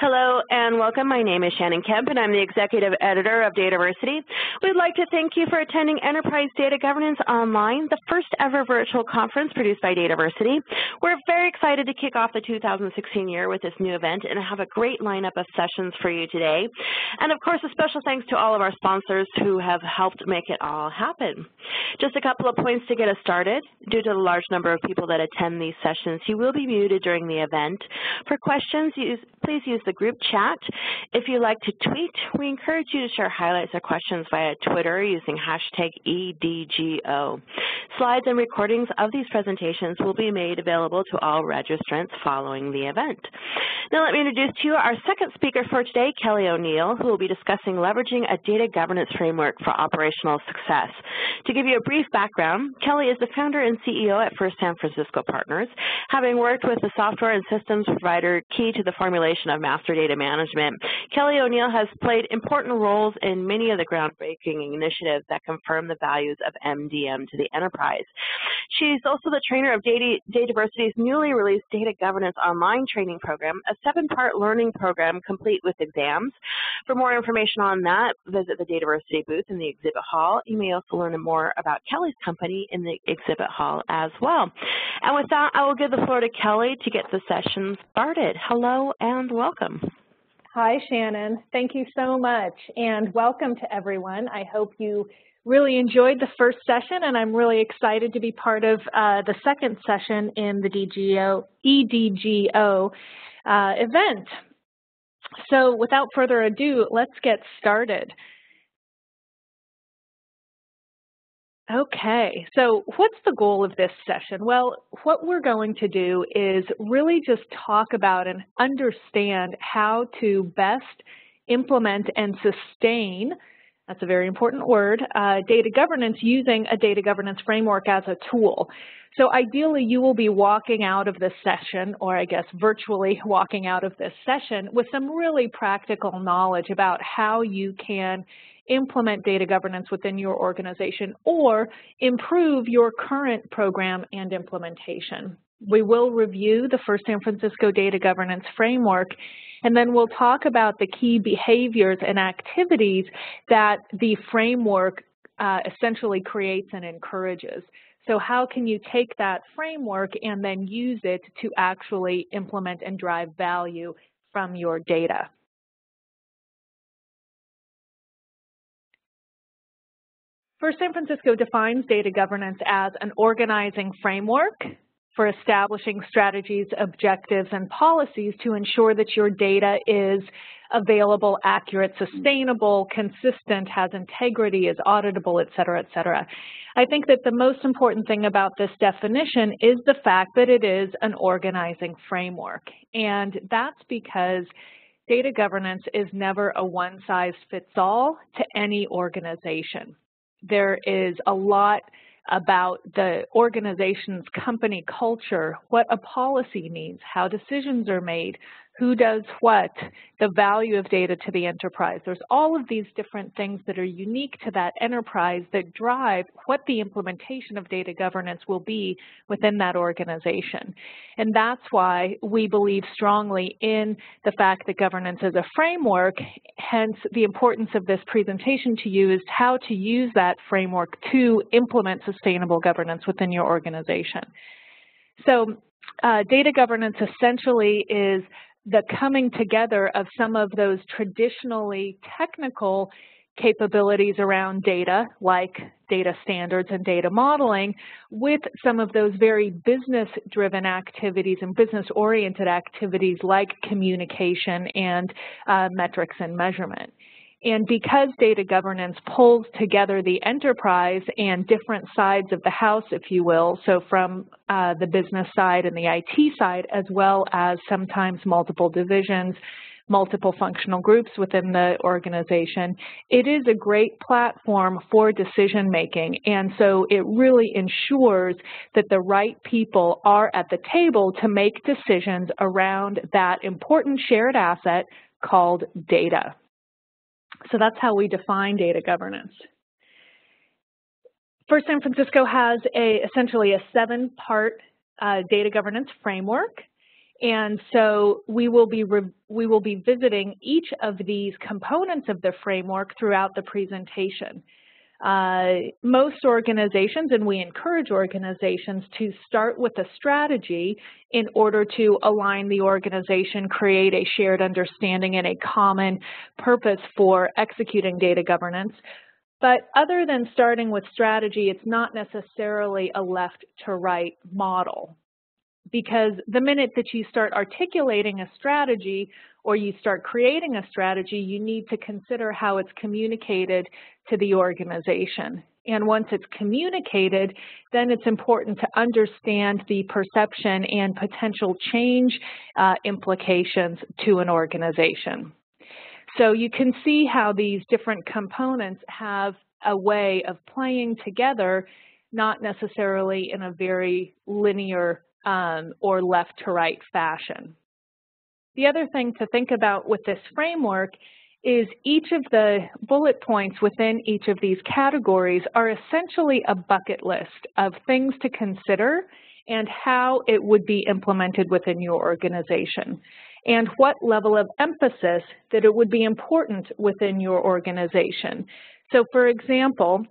Hello and welcome. My name is Shannon Kemp and I'm the Executive Editor of Dataversity. We'd like to thank you for attending Enterprise Data Governance Online, the first ever virtual conference produced by Dataversity. We're very excited to kick off the 2016 year with this new event and have a great lineup of sessions for you today. And of course, a special thanks to all of our sponsors who have helped make it all happen. Just a couple of points to get us started. Due to the large number of people that attend these sessions, you will be muted during the event. For questions, use, please use the the group chat. If you like to tweet, we encourage you to share highlights or questions via Twitter using hashtag EDGO. Slides and recordings of these presentations will be made available to all registrants following the event. Now let me introduce to you our second speaker for today, Kelle O'Neal, who will be discussing leveraging a data governance framework for operational success. To give you a brief background, Kelle is the founder and CEO at First San Francisco Partners, having worked with the software and systems provider key to the formulation of master master data management. Kelle O'Neal has played important roles in many of the groundbreaking initiatives that confirm the values of MDM to the enterprise. She's also the trainer of Data, Diversity's newly released Data Governance Online Training Program, a seven-part learning program complete with exams. For more information on that, visit the Dataversity booth in the exhibit hall. You may also learn more about Kelle's company in the exhibit hall as well. And with that, I will give the floor to Kelle to get the session started. Hello and welcome. Hi, Shannon. Thank you so much, and welcome to everyone. I hope you really enjoyed the first session, and I'm really excited to be part of uh, the second session in the DGO, EDGO uh, event. So without further ado, let's get started. Okay, so what's the goal of this session? Well, what we're going to do is really just talk about and understand how to best implement and sustain, that's a very important word, uh, data governance using a data governance framework as a tool. So ideally you will be walking out of this session, or I guess virtually walking out of this session with some really practical knowledge about how you can implement data governance within your organization or improve your current program and implementation. We will review the First San Francisco Data Governance Framework, and then we'll talk about the key behaviors and activities that the framework uh, essentially creates and encourages. So how can you take that framework and then use it to actually implement and drive value from your data? First San Francisco defines data governance as an organizing framework for establishing strategies, objectives, and policies to ensure that your data is available, accurate, sustainable, consistent, has integrity, is auditable, et cetera, et cetera. I think that the most important thing about this definition is the fact that it is an organizing framework. And that's because data governance is never a one-size-fits-all to any organization there is a lot about the organization's company culture, what a policy means, how decisions are made, who does what, the value of data to the enterprise. There's all of these different things that are unique to that enterprise that drive what the implementation of data governance will be within that organization. And that's why we believe strongly in the fact that governance is a framework, hence the importance of this presentation to you is how to use that framework to implement sustainable governance within your organization. So uh, data governance essentially is the coming together of some of those traditionally technical capabilities around data, like data standards and data modeling, with some of those very business-driven activities and business-oriented activities like communication and uh, metrics and measurement. And because data governance pulls together the enterprise and different sides of the house, if you will, so from uh, the business side and the IT side, as well as sometimes multiple divisions, multiple functional groups within the organization, it is a great platform for decision making. And so it really ensures that the right people are at the table to make decisions around that important shared asset called data. So that's how we define data governance. First San Francisco has a essentially a seven-part uh, data governance framework. And so we will be we will be visiting each of these components of the framework throughout the presentation. Uh, most organizations, and we encourage organizations to start with a strategy in order to align the organization, create a shared understanding and a common purpose for executing data governance. But other than starting with strategy, it's not necessarily a left to right model because the minute that you start articulating a strategy or you start creating a strategy, you need to consider how it's communicated to the organization. And once it's communicated, then it's important to understand the perception and potential change uh, implications to an organization. So you can see how these different components have a way of playing together, not necessarily in a very linear um, or left to right fashion. The other thing to think about with this framework is each of the bullet points within each of these categories are essentially a bucket list of things to consider and how it would be implemented within your organization and what level of emphasis that it would be important within your organization. So for example,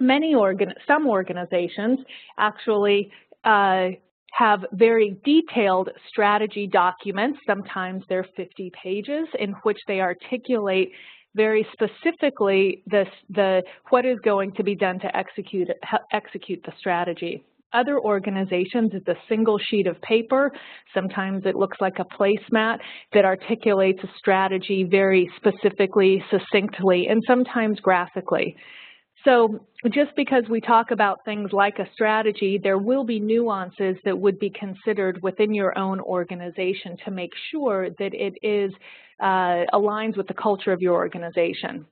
many organ some organizations actually uh, have very detailed strategy documents, sometimes they're 50 pages, in which they articulate very specifically the, what is going to be done to execute, execute the strategy. Other organizations, it's a single sheet of paper. Sometimes it looks like a placemat that articulates a strategy very specifically, succinctly, and sometimes graphically. So just because we talk about things like a strategy, there will be nuances that would be considered within your own organization to make sure that it is uh, aligns with the culture of your organization.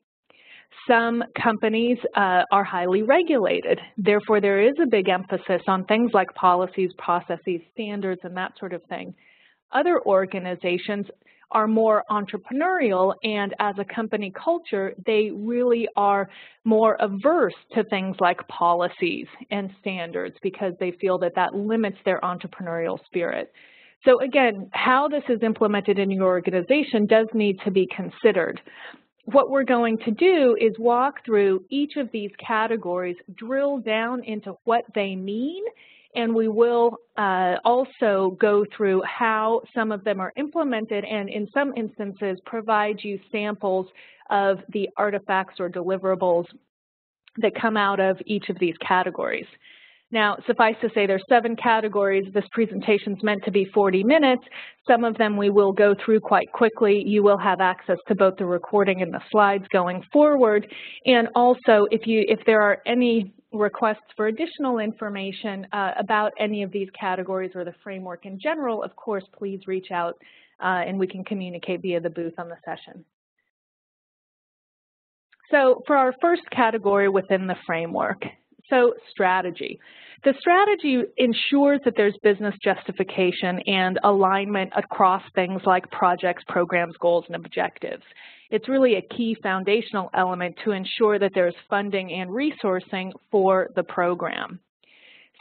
Some companies uh, are highly regulated. Therefore, there is a big emphasis on things like policies, processes, standards, and that sort of thing. Other organizations are more entrepreneurial and as a company culture, they really are more averse to things like policies and standards because they feel that that limits their entrepreneurial spirit. So again, how this is implemented in your organization does need to be considered. What we're going to do is walk through each of these categories, drill down into what they mean, and we will uh, also go through how some of them are implemented and in some instances provide you samples of the artifacts or deliverables that come out of each of these categories. Now, suffice to say, there's seven categories. This presentation is meant to be 40 minutes. Some of them we will go through quite quickly. You will have access to both the recording and the slides going forward. And also, if, you, if there are any requests for additional information uh, about any of these categories or the framework in general, of course, please reach out uh, and we can communicate via the booth on the session. So for our first category within the framework, so strategy. The strategy ensures that there's business justification and alignment across things like projects, programs, goals, and objectives. It's really a key foundational element to ensure that there's funding and resourcing for the program.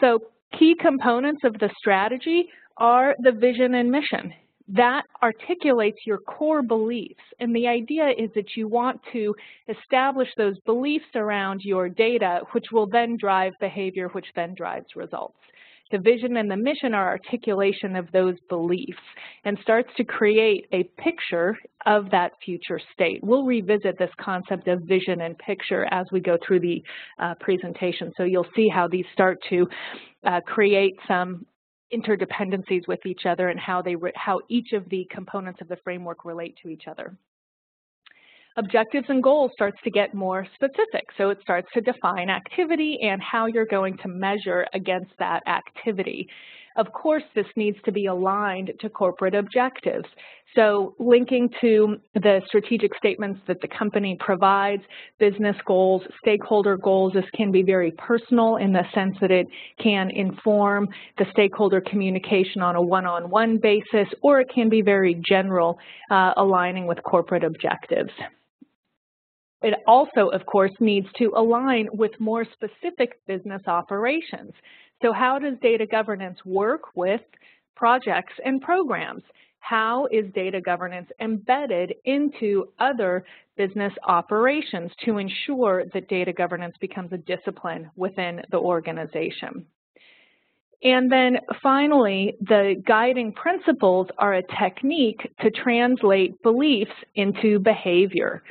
So key components of the strategy are the vision and mission. That articulates your core beliefs. And the idea is that you want to establish those beliefs around your data, which will then drive behavior, which then drives results. The vision and the mission are articulation of those beliefs and starts to create a picture of that future state. We'll revisit this concept of vision and picture as we go through the uh, presentation. So you'll see how these start to uh, create some interdependencies with each other and how, they how each of the components of the framework relate to each other objectives and goals starts to get more specific. So it starts to define activity and how you're going to measure against that activity. Of course, this needs to be aligned to corporate objectives. So linking to the strategic statements that the company provides, business goals, stakeholder goals, this can be very personal in the sense that it can inform the stakeholder communication on a one-on-one -on -one basis, or it can be very general, uh, aligning with corporate objectives. It also, of course, needs to align with more specific business operations. So how does data governance work with projects and programs. How is data governance embedded into other business operations to ensure that data governance becomes a discipline within the organization? And then finally, the guiding principles are a technique to translate beliefs into behavior.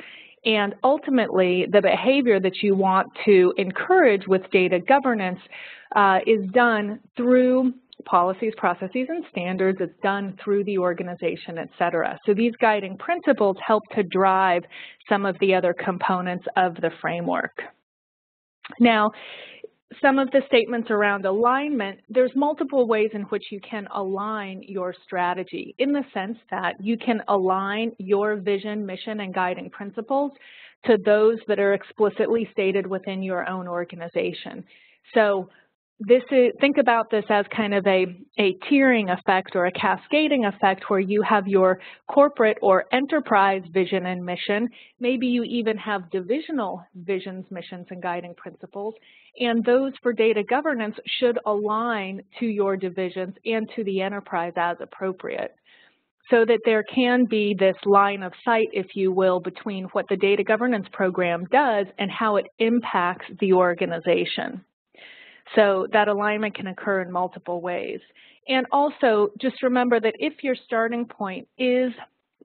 And ultimately, the behavior that you want to encourage with data governance uh, is done through policies, processes, and standards. It's done through the organization, et cetera. So these guiding principles help to drive some of the other components of the framework. Now, some of the statements around alignment, there's multiple ways in which you can align your strategy in the sense that you can align your vision, mission, and guiding principles to those that are explicitly stated within your own organization. So this is, think about this as kind of a, a tiering effect or a cascading effect where you have your corporate or enterprise vision and mission. Maybe you even have divisional visions, missions, and guiding principles. And those for data governance should align to your divisions and to the enterprise as appropriate so that there can be this line of sight, if you will, between what the data governance program does and how it impacts the organization. So that alignment can occur in multiple ways. And also just remember that if your starting point is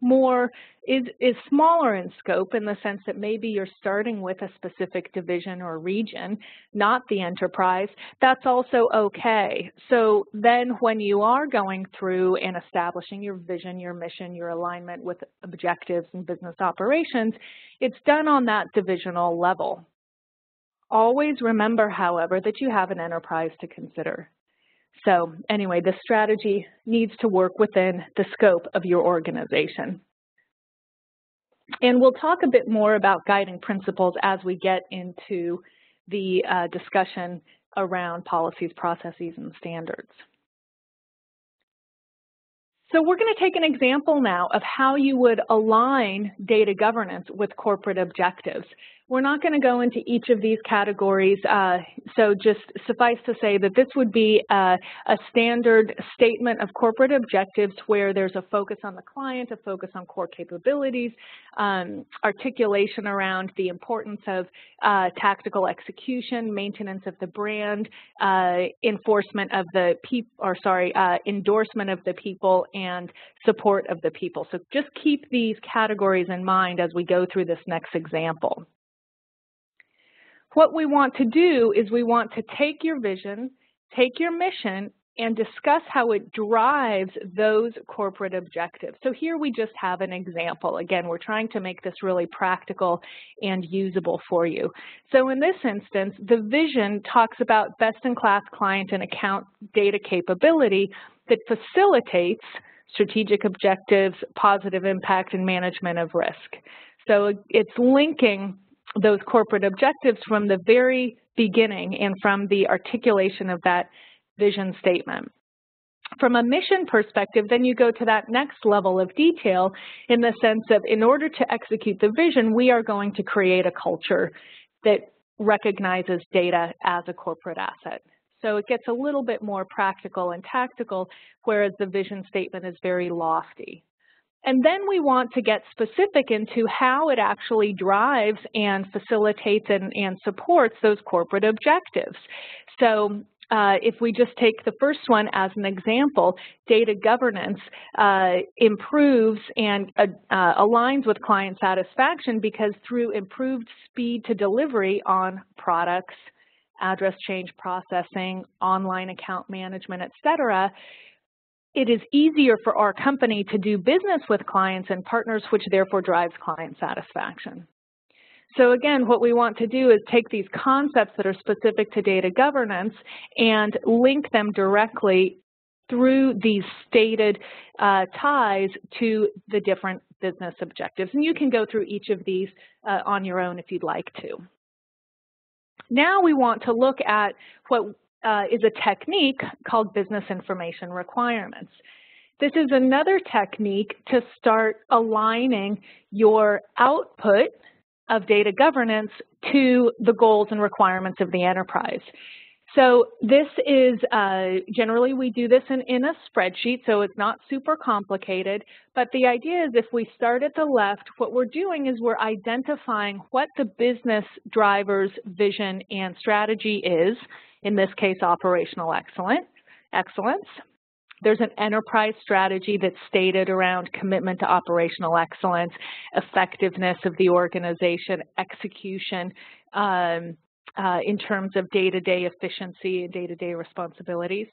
more is is smaller in scope in the sense that maybe you're starting with a specific division or region, not the enterprise, that's also okay. So then when you are going through and establishing your vision, your mission, your alignment with objectives and business operations, it's done on that divisional level. Always remember, however, that you have an enterprise to consider. So anyway, the strategy needs to work within the scope of your organization. And we'll talk a bit more about guiding principles as we get into the uh, discussion around policies, processes, and standards. So we're going to take an example now of how you would align data governance with corporate objectives. We're not going to go into each of these categories, uh, so just suffice to say that this would be a, a, standard statement of corporate objectives where there's a focus on the client, a focus on core capabilities, um, articulation around the importance of uh, tactical execution, maintenance of the brand, uh, enforcement of the people, or sorry, uh, endorsement of the people, and support of the people. So just keep these categories in mind as we go through this next example. What we want to do is we want to take your vision, take your mission, and discuss how it drives those corporate objectives. So here we just have an example. Again, we're trying to make this really practical and usable for you. So in this instance, the vision talks about best-in-class client and account data capability that facilitates strategic objectives, positive impact, and management of risk. So it's linking those corporate objectives from the very beginning and from the articulation of that vision statement. From a mission perspective, then you go to that next level of detail in the sense of in order to execute the vision, we are going to create a culture that recognizes data as a corporate asset. So it gets a little bit more practical and tactical, whereas the vision statement is very lofty. And then we want to get specific into how it actually drives and facilitates and, and supports those corporate objectives. So uh, if we just take the first one as an example, data governance uh, improves and uh, uh aligns with client satisfaction because through improved speed to delivery on products, address change processing, online account management, et cetera, it is easier for our company to do business with clients and partners, which therefore drives client satisfaction. So again, what we want to do is take these concepts that are specific to data governance and link them directly through these stated uh, ties to the different business objectives. And you can go through each of these uh, on your own if you'd like to. Now we want to look at what uh, is a technique called business information requirements. This is another technique to start aligning your output of data governance to the goals and requirements of the enterprise. So this is, uh, generally we do this in, in a spreadsheet, so it's not super complicated, but the idea is if we start at the left, what we're doing is we're identifying what the business driver's vision and strategy is, in this case operational excellence. excellence. There's an enterprise strategy that's stated around commitment to operational excellence, effectiveness of the organization, execution, um, uh, in terms of day-to-day -day efficiency and day-to-day -day responsibilities.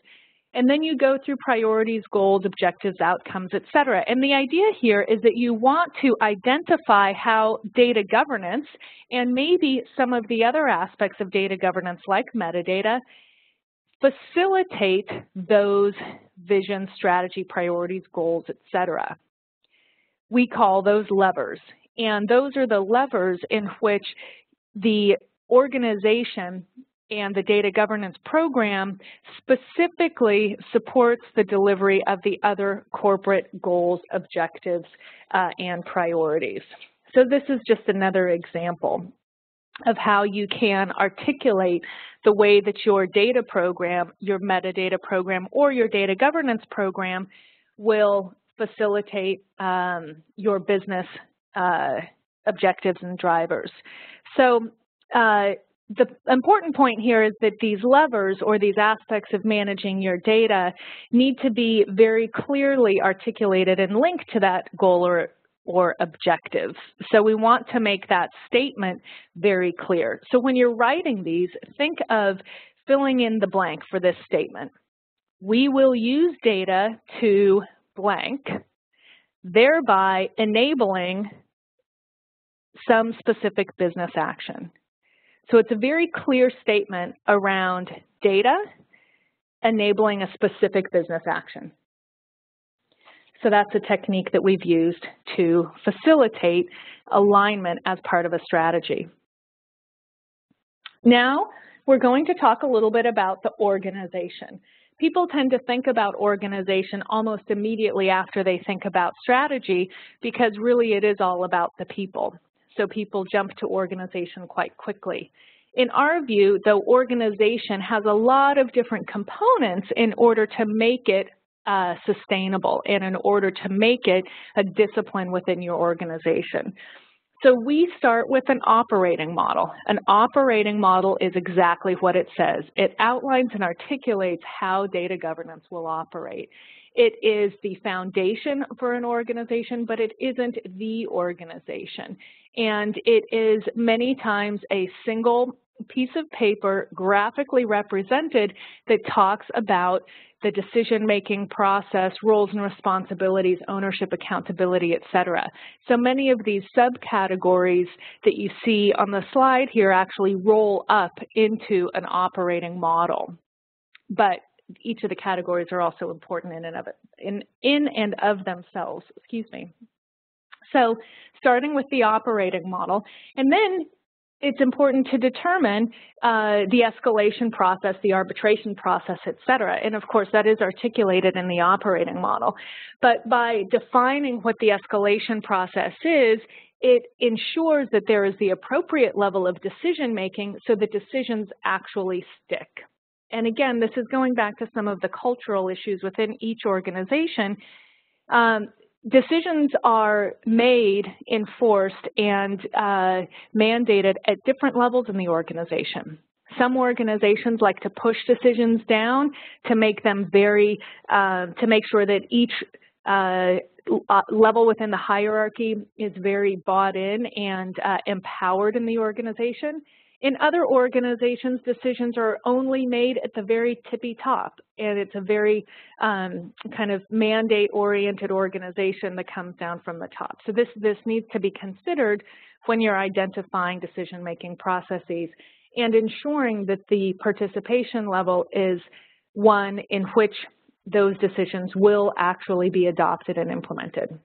And then you go through priorities, goals, objectives, outcomes, et cetera. And the idea here is that you want to identify how data governance and maybe some of the other aspects of data governance like metadata facilitate those vision, strategy, priorities, goals, et cetera. We call those levers. And those are the levers in which the organization and the data governance program specifically supports the delivery of the other corporate goals, objectives, uh, and priorities. So this is just another example of how you can articulate the way that your data program, your metadata program, or your data governance program will facilitate um, your business uh, objectives and drivers. So uh, the important point here is that these levers or these aspects of managing your data need to be very clearly articulated and linked to that goal or, or objective. So we want to make that statement very clear. So when you're writing these, think of filling in the blank for this statement. We will use data to blank, thereby enabling some specific business action. So it's a very clear statement around data enabling a specific business action. So that's a technique that we've used to facilitate alignment as part of a strategy. Now, we're going to talk a little bit about the organization. People tend to think about organization almost immediately after they think about strategy because really it is all about the people so people jump to organization quite quickly. In our view, though, organization has a lot of different components in order to make it uh, sustainable and in order to make it a discipline within your organization. So we start with an operating model. An operating model is exactly what it says. It outlines and articulates how data governance will operate. It is the foundation for an organization, but it isn't the organization. And it is many times a single piece of paper graphically represented that talks about the decision-making process, roles and responsibilities, ownership, accountability, et cetera. So many of these subcategories that you see on the slide here actually roll up into an operating model. But each of the categories are also important in and of it, in, in and of themselves, excuse me. So starting with the operating model, and then it's important to determine uh, the escalation process, the arbitration process, et cetera. And of course, that is articulated in the operating model. But by defining what the escalation process is, it ensures that there is the appropriate level of decision making so that decisions actually stick. And again, this is going back to some of the cultural issues within each organization. Um, decisions are made, enforced, and uh, mandated at different levels in the organization. Some organizations like to push decisions down to make them very, uh, to make sure that each uh, uh, level within the hierarchy is very bought in and uh, empowered in the organization. In other organizations, decisions are only made at the very tippy top, and it's a very um, kind of mandate-oriented organization that comes down from the top. So this, this needs to be considered when you're identifying decision-making processes and ensuring that the participation level is one in which those decisions will actually be adopted and implemented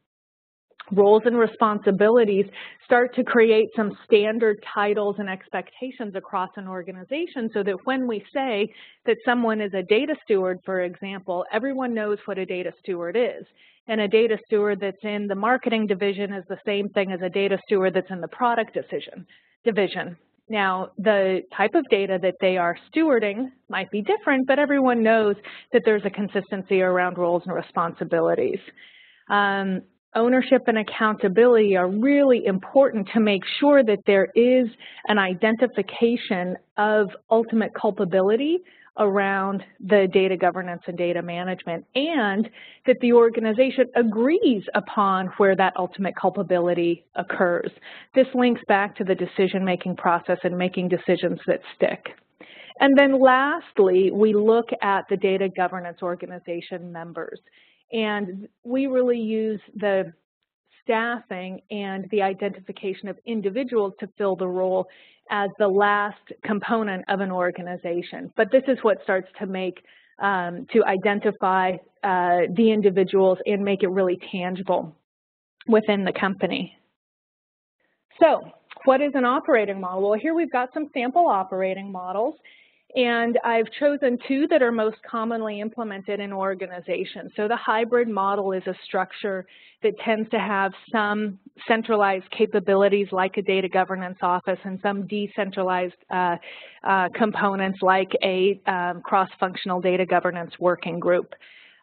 roles and responsibilities start to create some standard titles and expectations across an organization so that when we say that someone is a data steward, for example, everyone knows what a data steward is. And a data steward that's in the marketing division is the same thing as a data steward that's in the product decision, division. Now, the type of data that they are stewarding might be different, but everyone knows that there's a consistency around roles and responsibilities. Um, ownership and accountability are really important to make sure that there is an identification of ultimate culpability around the data governance and data management and that the organization agrees upon where that ultimate culpability occurs. This links back to the decision-making process and making decisions that stick. And then lastly, we look at the data governance organization members. And we really use the staffing and the identification of individuals to fill the role as the last component of an organization. But this is what starts to make, um, to identify uh, the individuals and make it really tangible within the company. So what is an operating model? Well, here we've got some sample operating models. And I've chosen two that are most commonly implemented in organizations. So the hybrid model is a structure that tends to have some centralized capabilities like a data governance office and some decentralized uh, uh, components like a um, cross-functional data governance working group.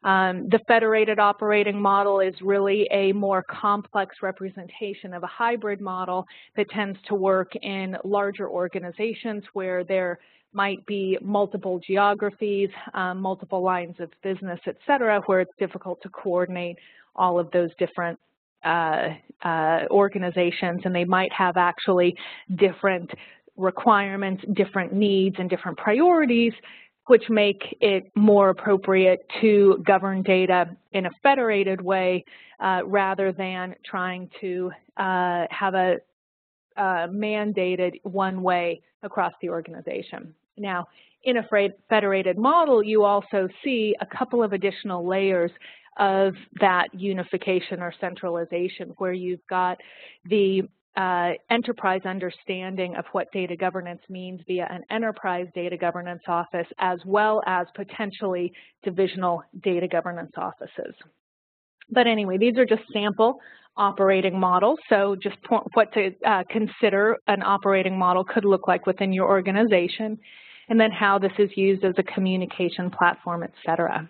Um, the federated operating model is really a more complex representation of a hybrid model that tends to work in larger organizations where there might be multiple geographies, um, multiple lines of business, et cetera, where it's difficult to coordinate all of those different uh, uh, organizations, and they might have actually different requirements, different needs, and different priorities, which make it more appropriate to govern data in a federated way uh, rather than trying to uh, have a uh, mandated one way across the organization. Now, in a federated model, you also see a couple of additional layers of that unification or centralization where you've got the uh, enterprise understanding of what data governance means via an enterprise data governance office as well as potentially divisional data governance offices. But anyway, these are just sample operating models, so just what to uh, consider an operating model could look like within your organization and then how this is used as a communication platform, et cetera.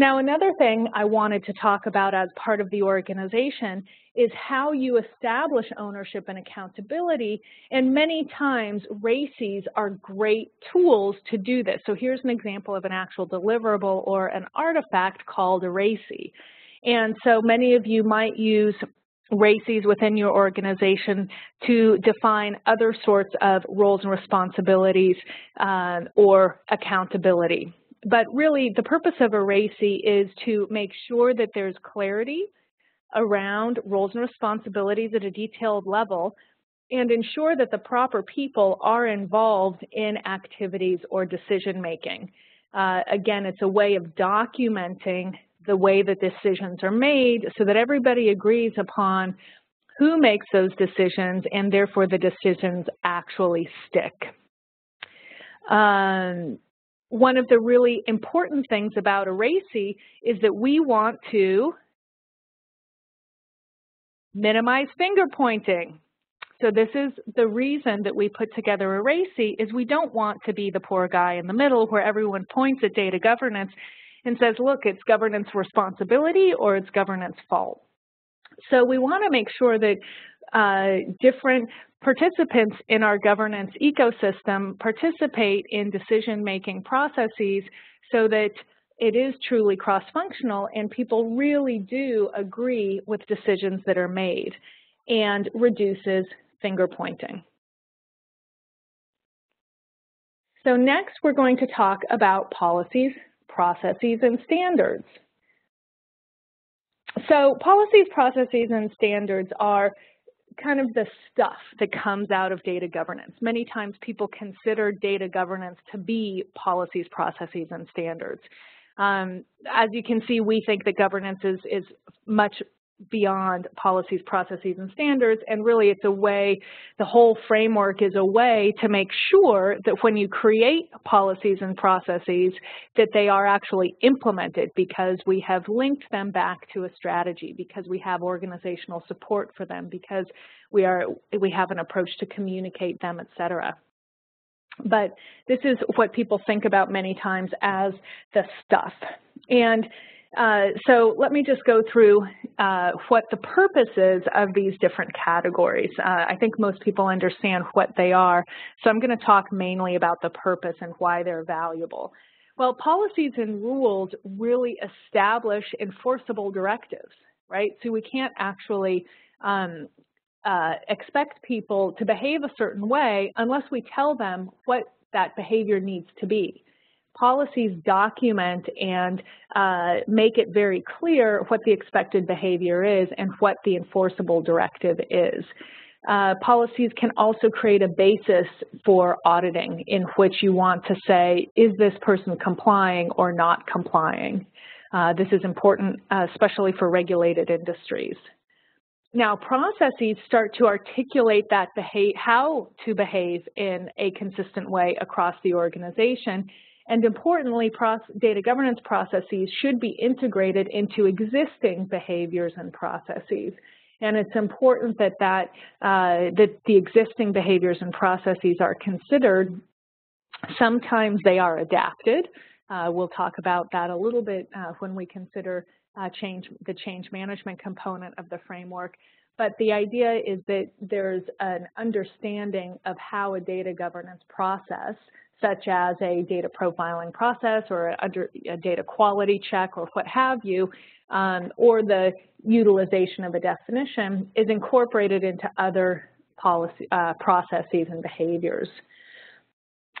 Now, another thing I wanted to talk about as part of the organization is how you establish ownership and accountability, and many times RACIs are great tools to do this. So here's an example of an actual deliverable or an artifact called a RACI. And so many of you might use RACIs within your organization to define other sorts of roles and responsibilities uh, or accountability. But really, the purpose of a RACI is to make sure that there's clarity around roles and responsibilities at a detailed level and ensure that the proper people are involved in activities or decision making. Uh, again, it's a way of documenting the way that decisions are made so that everybody agrees upon who makes those decisions and therefore the decisions actually stick. Um, one of the really important things about a RACI is that we want to minimize finger pointing. So this is the reason that we put together a RACI is we don't want to be the poor guy in the middle where everyone points at data governance and says, look, it's governance responsibility or it's governance fault. So we want to make sure that uh, different participants in our governance ecosystem participate in decision-making processes so that it is truly cross-functional and people really do agree with decisions that are made and reduces finger pointing. So next we're going to talk about policies, processes, and standards. So policies, processes, and standards are kind of the stuff that comes out of data governance. Many times people consider data governance to be policies, processes, and standards. Um, as you can see, we think that governance is, is much beyond policies, processes, and standards, and really it's a way, the whole framework is a way to make sure that when you create policies and processes that they are actually implemented because we have linked them back to a strategy, because we have organizational support for them, because we, are, we have an approach to communicate them, et cetera. But this is what people think about many times as the stuff. And uh, so let me just go through uh, what the purpose is of these different categories. Uh, I think most people understand what they are, so I'm going to talk mainly about the purpose and why they're valuable. Well, policies and rules really establish enforceable directives, right? So we can't actually um, uh, expect people to behave a certain way unless we tell them what that behavior needs to be. Policies document and uh, make it very clear what the expected behavior is and what the enforceable directive is. Uh, policies can also create a basis for auditing in which you want to say, is this person complying or not complying? Uh, this is important, uh, especially for regulated industries. Now, processes start to articulate that behave, how to behave in a consistent way across the organization. And importantly, data governance processes should be integrated into existing behaviors and processes. And it's important that, that, uh, that the existing behaviors and processes are considered. Sometimes they are adapted. Uh, we'll talk about that a little bit uh, when we consider uh, change, the change management component of the framework. But the idea is that there's an understanding of how a data governance process, such as a data profiling process or a, data quality check or what have you, um, or the utilization of a definition is incorporated into other policy, uh, processes and behaviors.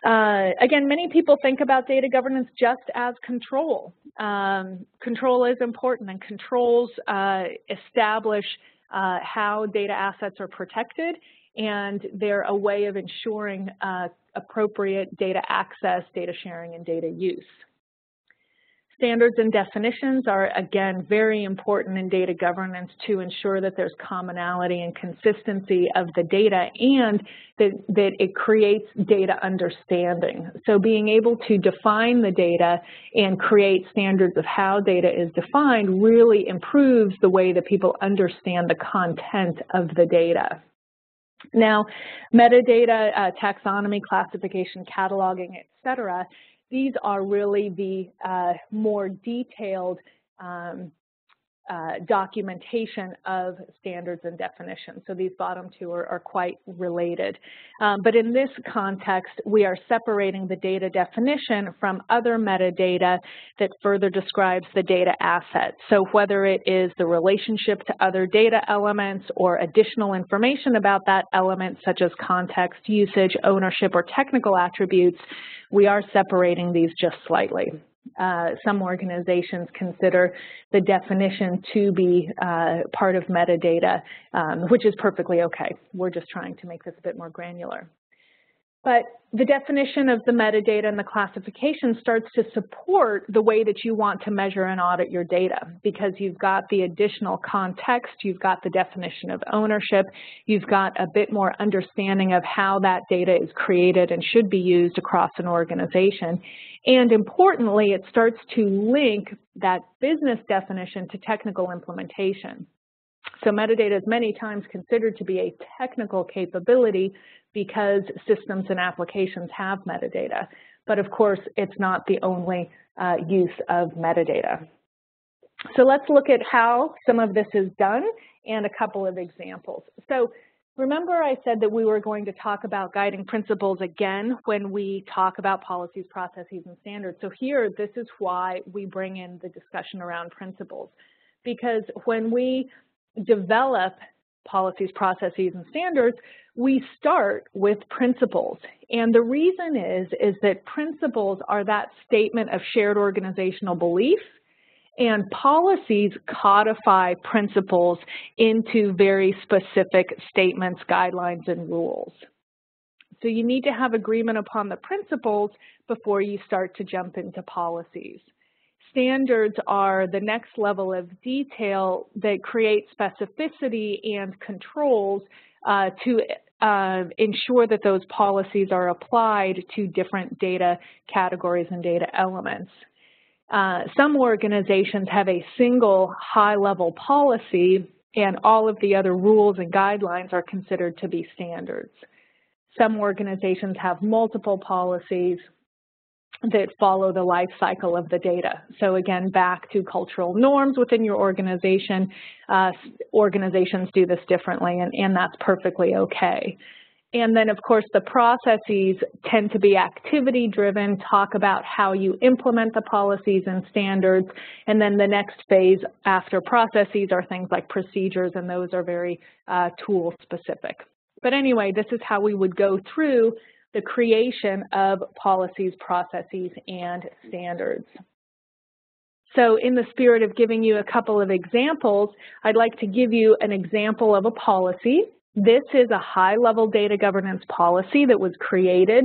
Uh, again, many people think about data governance just as control. Um, control is important, and controls uh, establish uh, how data assets are protected, and they're a way of ensuring uh, appropriate data access, data sharing, and data use. Standards and definitions are, again, very important in data governance to ensure that there's commonality and consistency of the data and that, that it creates data understanding. So being able to define the data and create standards of how data is defined really improves the way that people understand the content of the data. Now, metadata, uh, taxonomy, classification, cataloging, et cetera, these are really the uh, more detailed um, uh, documentation of standards and definitions. So these bottom two are, are quite related. Um, but in this context, we are separating the data definition from other metadata that further describes the data asset. So whether it is the relationship to other data elements or additional information about that element, such as context, usage, ownership, or technical attributes, we are separating these just slightly. Uh, some organizations consider the definition to be uh, part of metadata, um, which is perfectly okay. We're just trying to make this a bit more granular. But the definition of the metadata and the classification starts to support the way that you want to measure and audit your data because you've got the additional context, you've got the definition of ownership, you've got a bit more understanding of how that data is created and should be used across an organization. And importantly, it starts to link that business definition to technical implementation. So metadata is many times considered to be a technical capability because systems and applications have metadata. But of course, it's not the only uh, use of metadata. So let's look at how some of this is done and a couple of examples. So remember I said that we were going to talk about guiding principles again when we talk about policies, processes, and standards. So here, this is why we bring in the discussion around principles. Because when we develop policies, processes, and standards, we start with principles. And the reason is, is that principles are that statement of shared organizational belief and policies codify principles into very specific statements, guidelines, and rules. So you need to have agreement upon the principles before you start to jump into policies. Standards are the next level of detail that create specificity and controls uh, to uh, ensure that those policies are applied to different data categories and data elements. Uh, some organizations have a single high-level policy and all of the other rules and guidelines are considered to be standards. Some organizations have multiple policies that follow the life cycle of the data. So again, back to cultural norms within your organization, uh, organizations do this differently and, and that's perfectly okay. And then, of course, the processes tend to be activity-driven, talk about how you implement the policies and standards, and then the next phase after processes are things like procedures, and those are very uh, tool-specific. But anyway, this is how we would go through the creation of policies, processes, and standards. So in the spirit of giving you a couple of examples, I'd like to give you an example of a policy. This is a high-level data governance policy that was created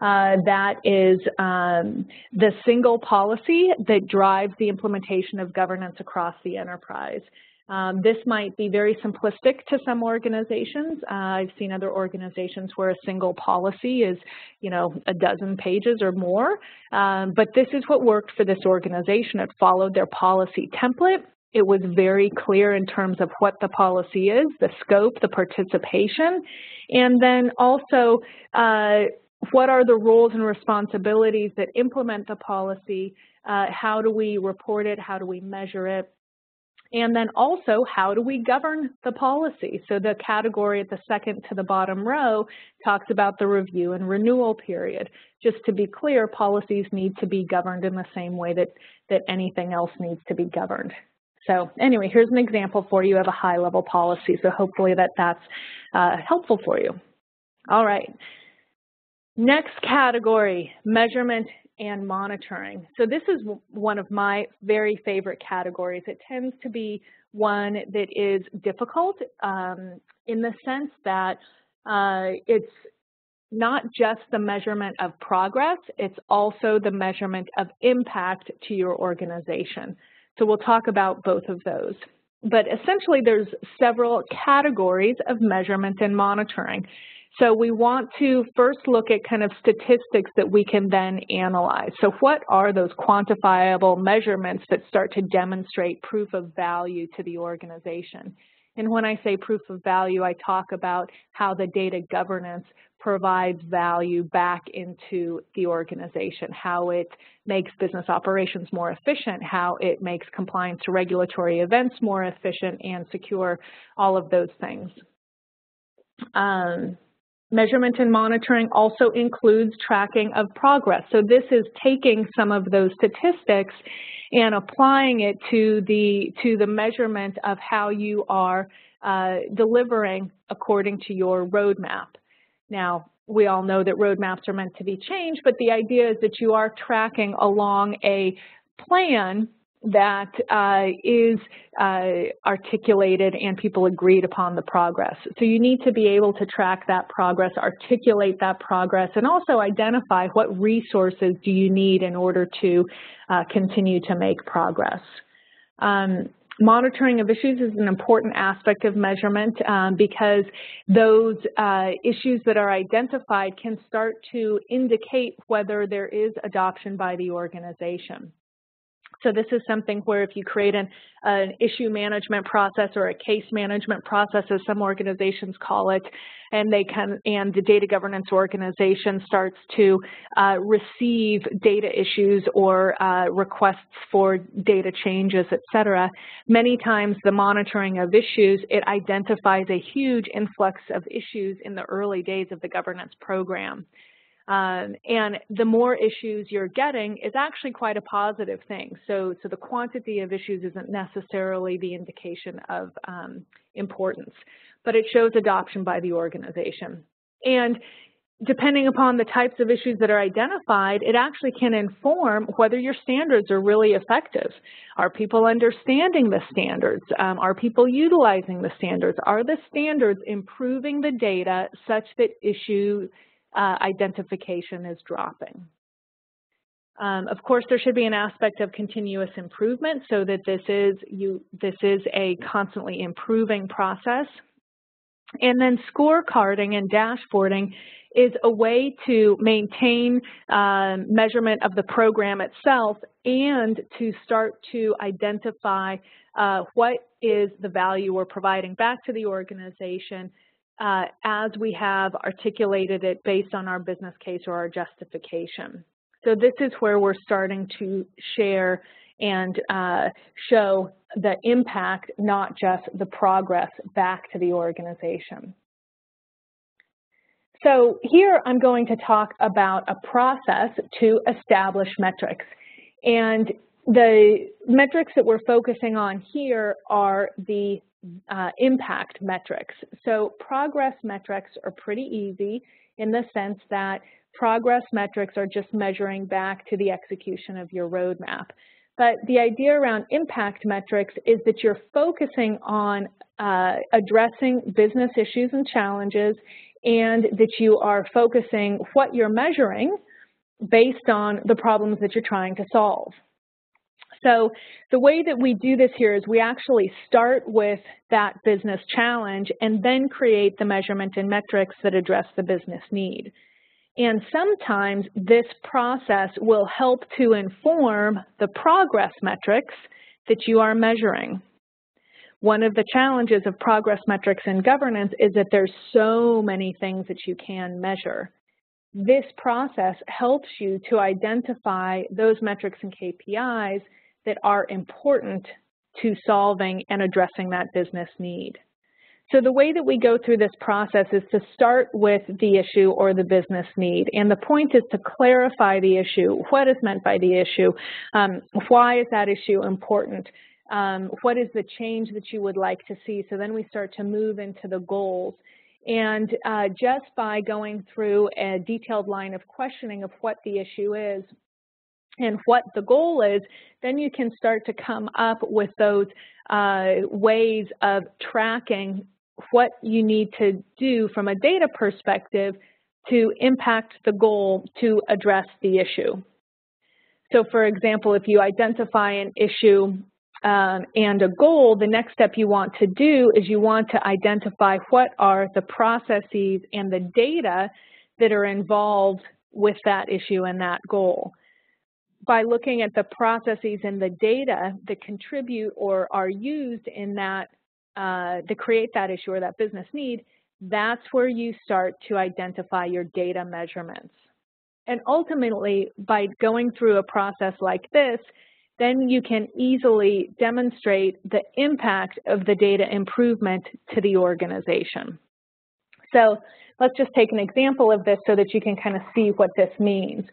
uh, that is um, the single policy that drives the implementation of governance across the enterprise. Um, this might be very simplistic to some organizations. Uh, I've seen other organizations where a single policy is, you know, a dozen pages or more. Um, but this is what worked for this organization. It followed their policy template. It was very clear in terms of what the policy is, the scope, the participation, and then also uh, what are the roles and responsibilities that implement the policy, uh, how do we report it, how do we measure it, and then also, how do we govern the policy? So the category at the second to the bottom row talks about the review and renewal period. Just to be clear, policies need to be governed in the same way that, that anything else needs to be governed. So anyway, here's an example for you of a high-level policy. So hopefully that that's uh, helpful for you. All right. Next category, measurement and monitoring. So this is one of my very favorite categories. It tends to be one that is difficult um, in the sense that uh, it's not just the measurement of progress, it's also the measurement of impact to your organization. So we'll talk about both of those. But essentially there's several categories of measurement and monitoring. So we want to first look at kind of statistics that we can then analyze. So what are those quantifiable measurements that start to demonstrate proof of value to the organization? And when I say proof of value, I talk about how the data governance provides value back into the organization, how it makes business operations more efficient, how it makes compliance to regulatory events more efficient and secure, all of those things. Um, Measurement and monitoring also includes tracking of progress. So this is taking some of those statistics and applying it to the, to the measurement of how you are uh, delivering according to your roadmap. Now, we all know that roadmaps are meant to be changed, but the idea is that you are tracking along a plan that uh, is uh, articulated and people agreed upon the progress. So you need to be able to track that progress, articulate that progress, and also identify what resources do you need in order to uh, continue to make progress. Um, monitoring of issues is an important aspect of measurement um, because those uh, issues that are identified can start to indicate whether there is adoption by the organization. So this is something where if you create an, an issue management process or a case management process, as some organizations call it, and they can, and the data governance organization starts to uh, receive data issues or uh, requests for data changes, et cetera, many times the monitoring of issues, it identifies a huge influx of issues in the early days of the governance program. Um, and the more issues you're getting is actually quite a positive thing. So, so the quantity of issues isn't necessarily the indication of um, importance, but it shows adoption by the organization. And depending upon the types of issues that are identified, it actually can inform whether your standards are really effective. Are people understanding the standards? Um, are people utilizing the standards? Are the standards improving the data such that issue uh, identification is dropping. Um, of course, there should be an aspect of continuous improvement so that this is, you, this is a constantly improving process. And then scorecarding and dashboarding is a way to maintain uh, measurement of the program itself and to start to identify uh, what is the value we're providing back to the organization uh, as we have articulated it based on our business case or our justification. So this is where we're starting to share and uh, show the impact, not just the progress, back to the organization. So here I'm going to talk about a process to establish metrics. And the metrics that we're focusing on here are the uh, impact metrics. So progress metrics are pretty easy in the sense that progress metrics are just measuring back to the execution of your roadmap. But the idea around impact metrics is that you're focusing on uh, addressing business issues and challenges and that you are focusing what you're measuring based on the problems that you're trying to solve. So the way that we do this here is we actually start with that business challenge and then create the measurement and metrics that address the business need. And sometimes this process will help to inform the progress metrics that you are measuring. One of the challenges of progress metrics and governance is that there's so many things that you can measure. This process helps you to identify those metrics and KPIs that are important to solving and addressing that business need. So the way that we go through this process is to start with the issue or the business need. And the point is to clarify the issue. What is meant by the issue? Um, why is that issue important? Um, what is the change that you would like to see? So then we start to move into the goals. And uh, just by going through a detailed line of questioning of what the issue is, and what the goal is, then you can start to come up with those uh, ways of tracking what you need to do from a data perspective to impact the goal to address the issue. So for example, if you identify an issue um, and a goal, the next step you want to do is you want to identify what are the processes and the data that are involved with that issue and that goal. By looking at the processes and the data that contribute or are used in that uh, to create that issue or that business need, that's where you start to identify your data measurements. And ultimately, by going through a process like this, then you can easily demonstrate the impact of the data improvement to the organization. So let's just take an example of this so that you can kind of see what this means.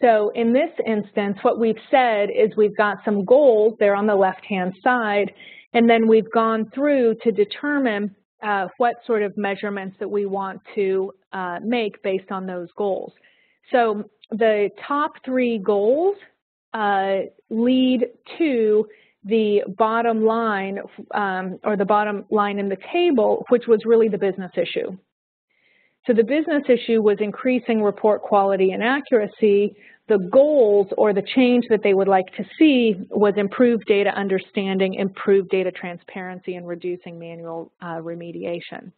So in this instance, what we've said is we've got some goals there on the left-hand side, and then we've gone through to determine uh, what sort of measurements that we want to uh, make based on those goals. So the top three goals uh, lead to the bottom line um, or the bottom line in the table, which was really the business issue. So the business issue was increasing report quality and accuracy. The goals or the change that they would like to see was improved data understanding, improved data transparency, and reducing manual uh, remediation.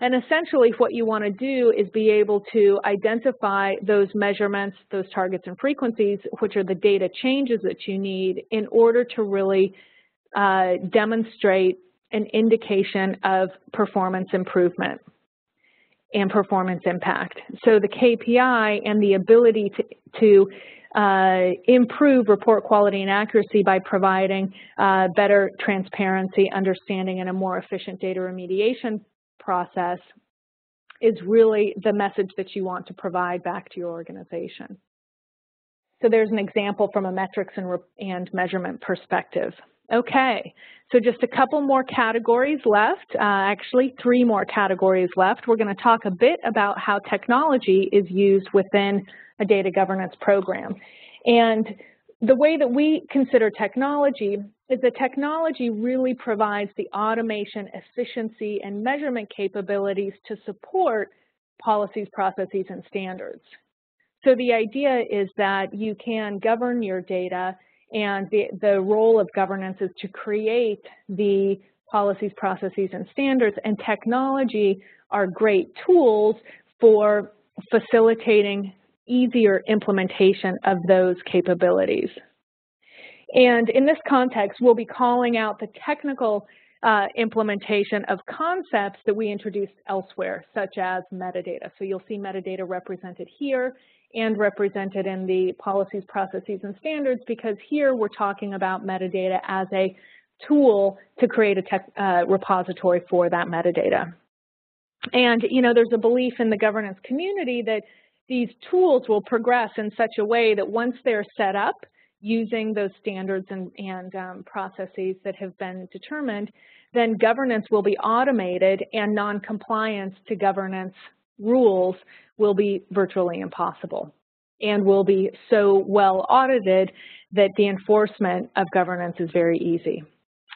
And essentially what you want to do is be able to identify those measurements, those targets and frequencies, which are the data changes that you need in order to really uh, demonstrate an indication of performance improvement and performance impact. So the KPI and the ability to, to uh, improve report quality and accuracy by providing uh, better transparency, understanding, and a more efficient data remediation process is really the message that you want to provide back to your organization. So there's an example from a metrics and, and measurement perspective. Okay, so just a couple more categories left, uh, actually three more categories left. We're going to talk a bit about how technology is used within a data governance program. And the way that we consider technology is that technology really provides the automation, efficiency, and measurement capabilities to support policies, processes, and standards. So the idea is that you can govern your data and the, the role of governance is to create the policies, processes, and standards, and technology are great tools for facilitating easier implementation of those capabilities. And in this context, we'll be calling out the technical uh, implementation of concepts that we introduced elsewhere, such as metadata. So you'll see metadata represented here and represented in the policies, processes, and standards because here we're talking about metadata as a tool to create a tech, uh, repository for that metadata. And, you know, there's a belief in the governance community that these tools will progress in such a way that once they're set up using those standards and, and um, processes that have been determined, then governance will be automated and noncompliance to governance rules will be virtually impossible and will be so well audited that the enforcement of governance is very easy.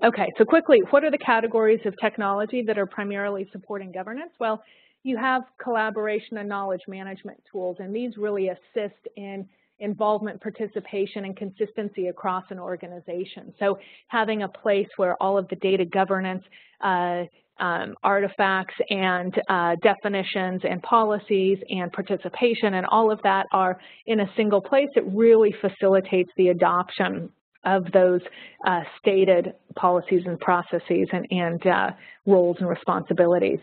Okay, so quickly, what are the categories of technology that are primarily supporting governance? Well, you have collaboration and knowledge management tools, and these really assist in involvement, participation, and consistency across an organization. So having a place where all of the data governance uh, um, artifacts and uh, definitions and policies and participation and all of that are in a single place, it really facilitates the adoption of those uh, stated policies and processes and, and uh, roles and responsibilities.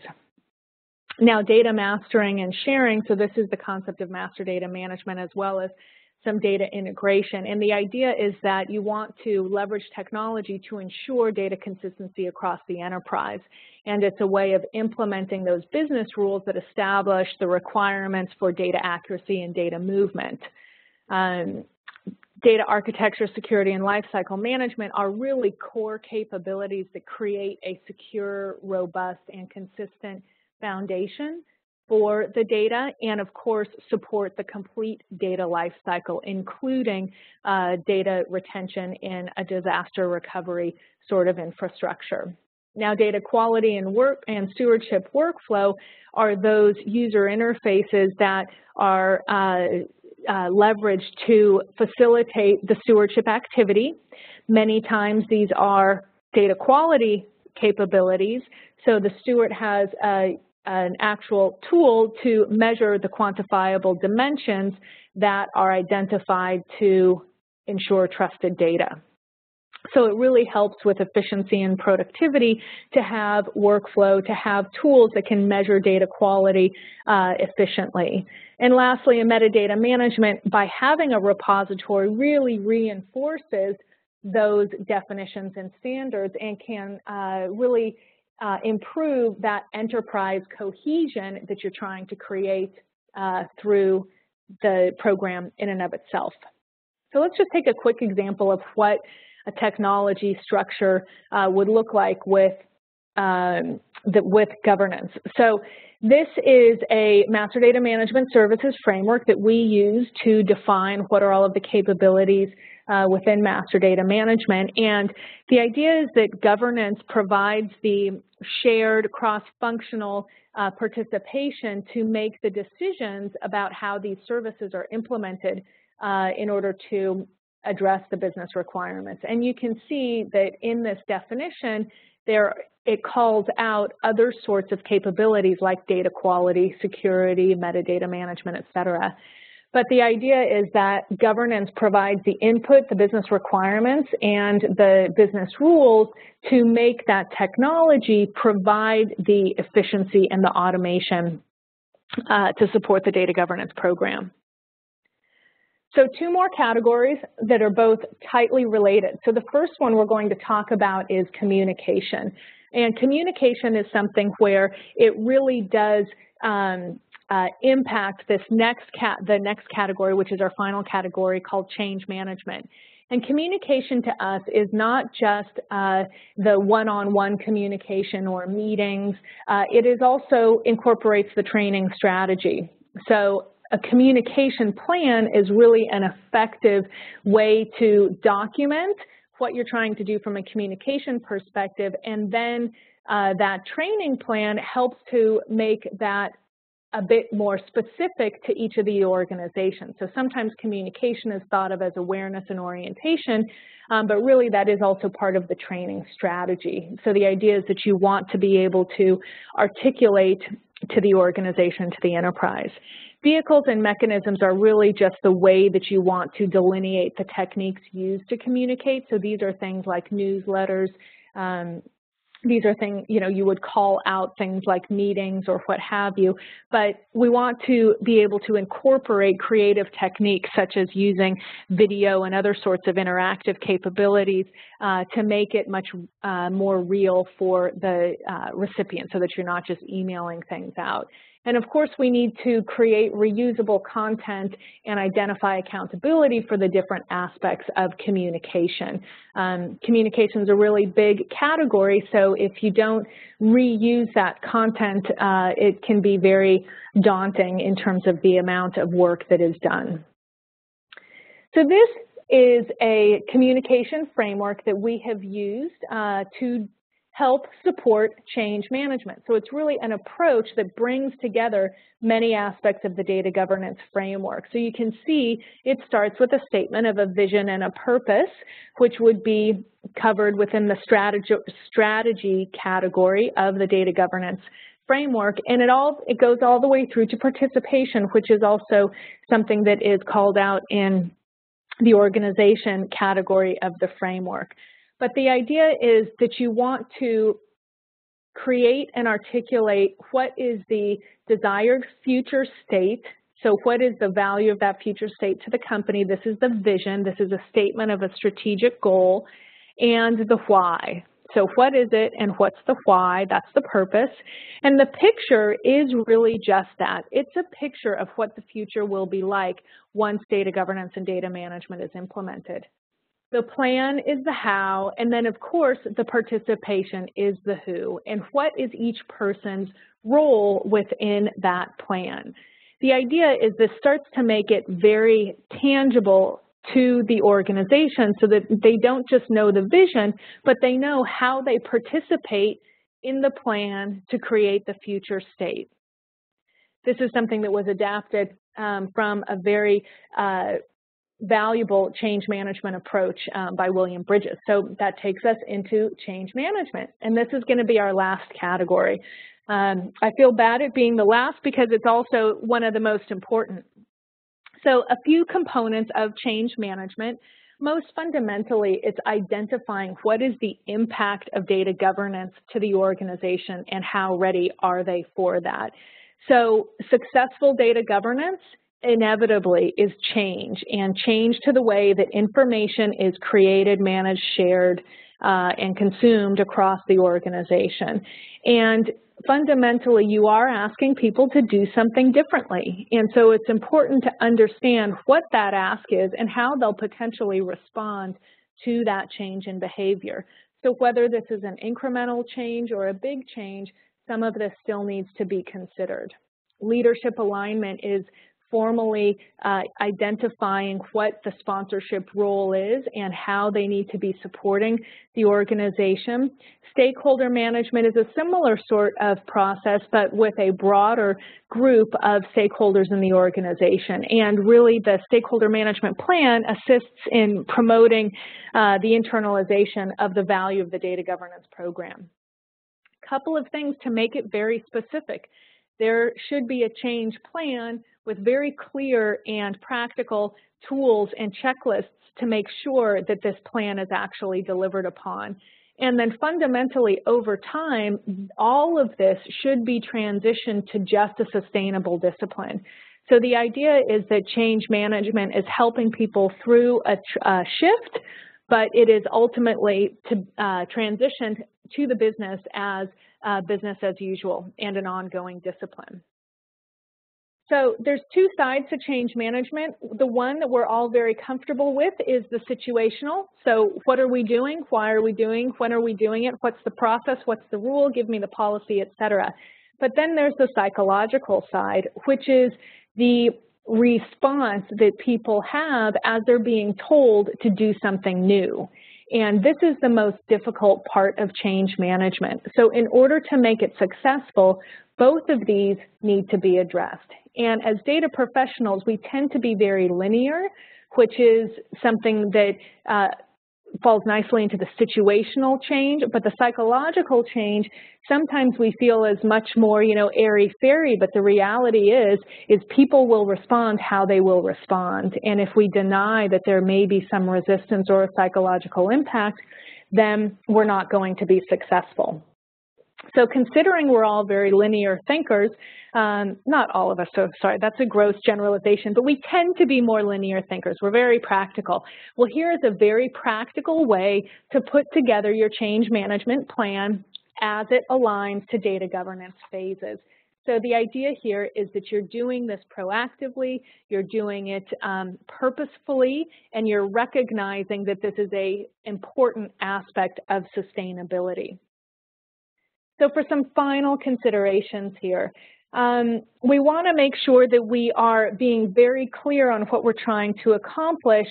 Now, data mastering and sharing, so this is the concept of master data management as well as some data integration. And the idea is that you want to leverage technology to ensure data consistency across the enterprise. And it's a way of implementing those business rules that establish the requirements for data accuracy and data movement. Um, data architecture, security, and lifecycle management are really core capabilities that create a secure, robust, and consistent foundation for the data and of course support the complete data lifecycle including uh, data retention in a disaster recovery sort of infrastructure. Now data quality and work and stewardship workflow are those user interfaces that are uh, uh, leveraged to facilitate the stewardship activity. Many times these are data quality capabilities. So the steward has a an actual tool to measure the quantifiable dimensions that are identified to ensure trusted data. So it really helps with efficiency and productivity to have workflow, to have tools that can measure data quality uh, efficiently. And lastly, in metadata management, by having a repository really reinforces those definitions and standards and can uh, really uh, improve that enterprise cohesion that you're trying to create uh, through the program in and of itself. So let's just take a quick example of what a technology structure uh, would look like with, um, the, with governance. So this is a master data management services framework that we use to define what are all of the capabilities uh, within master data management. And the idea is that governance provides the shared cross-functional uh, participation to make the decisions about how these services are implemented uh, in order to address the business requirements. And you can see that in this definition, there it calls out other sorts of capabilities like data quality, security, metadata management, et cetera. But the idea is that governance provides the input, the business requirements, and the business rules to make that technology provide the efficiency and the automation uh, to support the data governance program. So two more categories that are both tightly related. So the first one we're going to talk about is communication. And communication is something where it really does um, uh, impact this next cat, the next category, which is our final category called change management. And communication to us is not just uh, the one-on-one -on -one communication or meetings. Uh, it is also incorporates the training strategy. So a communication plan is really an effective way to document what you're trying to do from a communication perspective, and then uh, that training plan helps to make that a bit more specific to each of the organizations. So sometimes communication is thought of as awareness and orientation, um, but really that is also part of the training strategy. So the idea is that you want to be able to articulate to the organization, to the enterprise. Vehicles and mechanisms are really just the way that you want to delineate the techniques used to communicate. So these are things like newsletters, um, these are things, you know, you would call out things like meetings or what have you, but we want to be able to incorporate creative techniques such as using video and other sorts of interactive capabilities uh, to make it much uh, more real for the uh, recipient so that you're not just emailing things out. And of course, we need to create reusable content and identify accountability for the different aspects of communication. Um, communication is a really big category, so if you don't reuse that content, uh, it can be very daunting in terms of the amount of work that is done. So this is a communication framework that we have used uh, to help support change management. So it's really an approach that brings together many aspects of the data governance framework. So you can see it starts with a statement of a vision and a purpose, which would be covered within the strategy, strategy category of the data governance framework and it all it goes all the way through to participation which is also something that is called out in the organization category of the framework. But the idea is that you want to create and articulate what is the desired future state. So what is the value of that future state to the company? This is the vision. This is a statement of a strategic goal and the why. So what is it and what's the why? That's the purpose. And the picture is really just that. It's a picture of what the future will be like once data governance and data management is implemented. The plan is the how, and then of course the participation is the who, and what is each person's role within that plan. The idea is this starts to make it very tangible to the organization so that they don't just know the vision, but they know how they participate in the plan to create the future state. This is something that was adapted um, from a very uh, valuable change management approach um, by William Bridges. So that takes us into change management. And this is going to be our last category. Um, I feel bad at being the last because it's also one of the most important. So a few components of change management. Most fundamentally, it's identifying what is the impact of data governance to the organization and how ready are they for that. So successful data governance inevitably is change and change to the way that information is created, managed, shared, uh, and consumed across the organization. And fundamentally, you are asking people to do something differently. And so it's important to understand what that ask is and how they'll potentially respond to that change in behavior. So whether this is an incremental change or a big change, some of this still needs to be considered. Leadership alignment is formally uh, identifying what the sponsorship role is and how they need to be supporting the organization. Stakeholder management is a similar sort of process, but with a broader group of stakeholders in the organization. And really the stakeholder management plan assists in promoting uh, the internalization of the value of the data governance program. Couple of things to make it very specific. There should be a change plan with very clear and practical tools and checklists to make sure that this plan is actually delivered upon. And then fundamentally over time, all of this should be transitioned to just a sustainable discipline. So the idea is that change management is helping people through a, a shift, but it is ultimately to uh, transition to the business as uh, business as usual and an ongoing discipline. So there's two sides to change management. The one that we're all very comfortable with is the situational. So what are we doing? Why are we doing? When are we doing it? What's the process? What's the rule? Give me the policy, etc. But then there's the psychological side, which is the response that people have as they're being told to do something new. And this is the most difficult part of change management. So in order to make it successful, both of these need to be addressed. And as data professionals, we tend to be very linear, which is something that uh, falls nicely into the situational change, but the psychological change, sometimes we feel as much more, you know, airy-fairy, but the reality is, is people will respond how they will respond. And if we deny that there may be some resistance or a psychological impact, then we're not going to be successful. So considering we're all very linear thinkers, um, not all of us, so sorry, that's a gross generalization, but we tend to be more linear thinkers. We're very practical. Well, here is a very practical way to put together your change management plan as it aligns to data governance phases. So the idea here is that you're doing this proactively, you're doing it um, purposefully, and you're recognizing that this is a important aspect of sustainability. So for some final considerations here, um, we want to make sure that we are being very clear on what we're trying to accomplish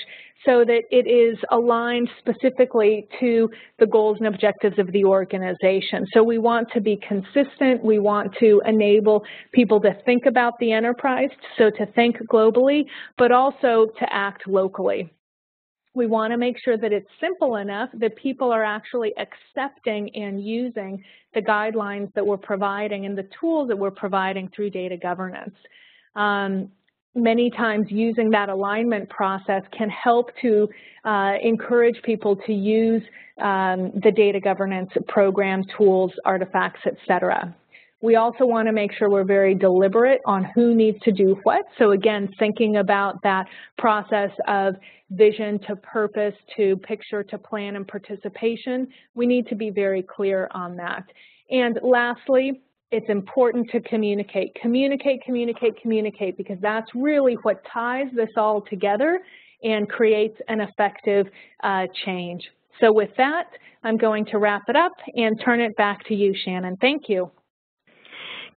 so that it is aligned specifically to the goals and objectives of the organization. So we want to be consistent. We want to enable people to think about the enterprise, so to think globally, but also to act locally. We want to make sure that it's simple enough that people are actually accepting and using the guidelines that we're providing and the tools that we're providing through data governance. Um, many times using that alignment process can help to uh, encourage people to use um, the data governance program, tools, artifacts, et cetera. We also want to make sure we're very deliberate on who needs to do what. So again, thinking about that process of vision to purpose to picture to plan and participation, we need to be very clear on that. And lastly, it's important to communicate. Communicate, communicate, communicate, because that's really what ties this all together and creates an effective uh, change. So with that, I'm going to wrap it up and turn it back to you, Shannon. Thank you.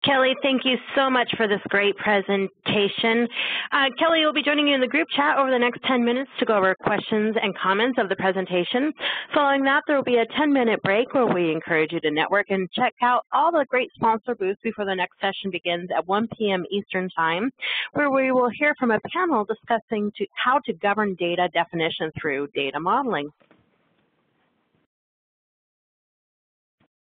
Kelle, thank you so much for this great presentation. Uh, Kelle will be joining you in the group chat over the next 10 minutes to go over questions and comments of the presentation. Following that, there will be a 10-minute break where we encourage you to network and check out all the great sponsor booths before the next session begins at 1 p.m. Eastern Time, where we will hear from a panel discussing to how to govern data definition through data modeling.